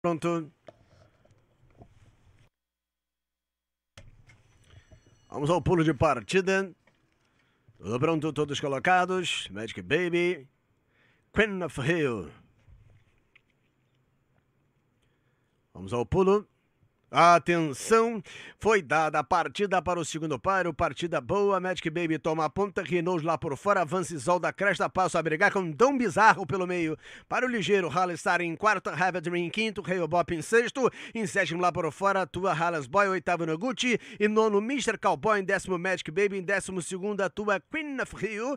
Pronto. Vamos ao pulo de partida. Tudo pronto, todos colocados. Magic Baby. Queen of Hill. Vamos ao pulo. Atenção, foi dada a partida para o segundo páreo, partida boa, Magic Baby toma a ponta, Renault lá por fora, avança Isol da Cresta, passa a brigar com Dom Bizarro pelo meio, para o ligeiro, Hallstar em quarto, Have Dream em quinto, Rail Bop em sexto, em sétimo lá por fora, tua Hallas Boy, oitavo no Gucci, e nono Mr. Cowboy, em décimo Magic Baby, em décimo segundo a tua Queen of Rio,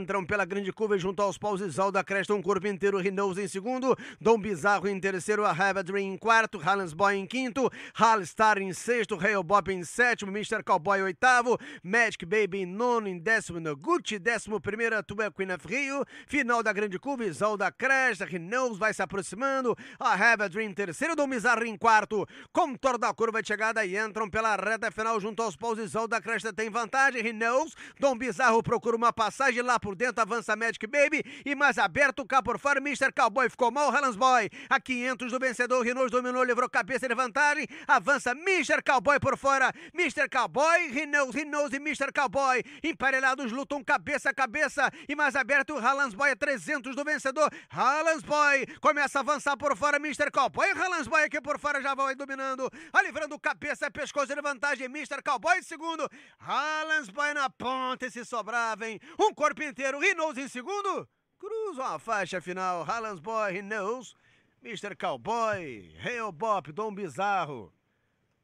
entram pela grande curva junto aos paus, Isol da Cresta, um corpo inteiro, Renault em segundo, Dom Bizarro em terceiro, a Have Dream em quarto, Hallas Boy em quinto, Hallstar em sexto, Rail Bop em sétimo, Mr. Cowboy oitavo, Magic Baby em nono, em décimo no Gucci, décimo primeiro a tua Queen of Rio, final da grande curva, Isol da Cresta, Renault vai se aproximando, a Have a Dream terceiro, Dom Bizarro em quarto, contorno da curva de chegada e entram pela reta final junto aos paus, da Cresta tem vantagem, Renault, Dom Bizarro procura uma passagem lá por dentro, avança Magic Baby e mais aberto, cá por fora, Mr. Cowboy ficou mal, Helens Boy, a 500 do vencedor, Renault dominou, levou cabeça de vantagem, avança Mr. Cowboy por fora, Mr. Cowboy, Renault, Renault e Mr. Cowboy, emparelhados lutam cabeça a cabeça e mais aberto, Halans Boy a 300 do vencedor, Halans Boy começa a avançar por fora, Mr. Cowboy, Halans Boy aqui por fora já vai dominando, a livrando cabeça, pescoço de vantagem, Mr. Cowboy em segundo, Halans Boy na ponta, esse sobrava, hein? Um corpo inteiro, Renault em segundo, cruzam a faixa final, Halans Boy, Renault, Mr. Cowboy, Hail Bop, Dom Bizarro.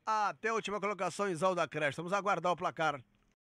Até a última colocação em da Cresta. Vamos aguardar o placar.